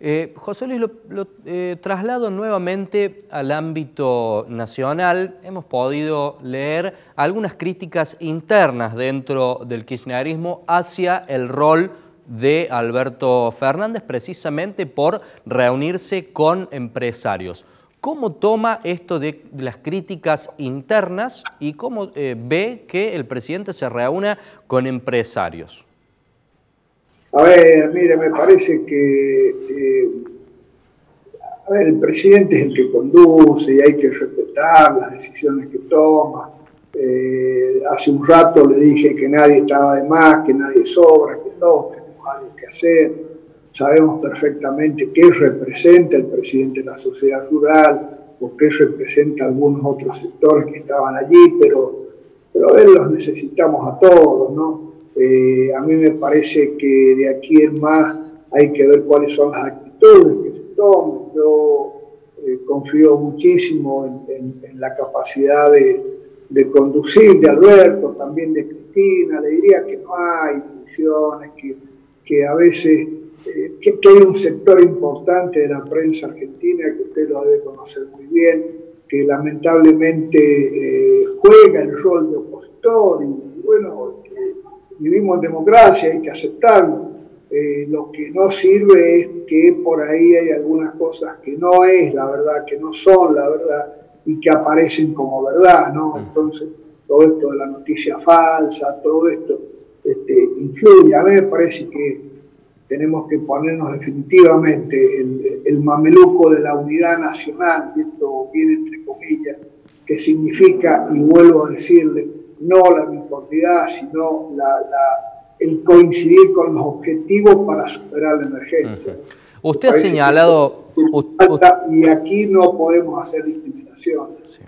Eh, José Luis, lo, eh, traslado nuevamente al ámbito nacional. Hemos podido leer algunas críticas internas dentro del kirchnerismo hacia el rol de Alberto Fernández precisamente por reunirse con empresarios. ¿Cómo toma esto de las críticas internas y cómo eh, ve que el presidente se reúna con empresarios? A ver, mire, me parece que eh, el presidente es el que conduce y hay que respetar las decisiones que toma. Eh, hace un rato le dije que nadie estaba de más, que nadie sobra, que todos tenemos algo que hacer. Sabemos perfectamente qué representa el presidente de la sociedad rural o qué representa algunos otros sectores que estaban allí, pero, pero a ver, los necesitamos a todos, ¿no? Eh, a mí me parece que de aquí en más hay que ver cuáles son las actitudes que se toman. Yo eh, confío muchísimo en, la capacidad de, conducir de Alberto, también de Cristina. Le diría que no hay divisiones, que, a veces eh, que, hay un sector importante de la prensa argentina que usted lo debe conocer muy bien, que lamentablemente juega el rol de opositor y bueno, vivimos en democracia, hay que aceptarlo. Eh, lo que no sirve es que por ahí hay algunas cosas que no es la verdad, que no son la verdad y que aparecen como verdad, ¿no? Entonces, todo esto de la noticia falsa, todo esto este, influye. A mí me parece que tenemos que ponernos definitivamente el, el mameluco de la unidad nacional, y esto viene entre comillas, que significa, y vuelvo a decirle, no la uniformidad, sino el coincidir con los objetivos para superar la emergencia. Usted ha señalado... y aquí no podemos hacer discriminaciones.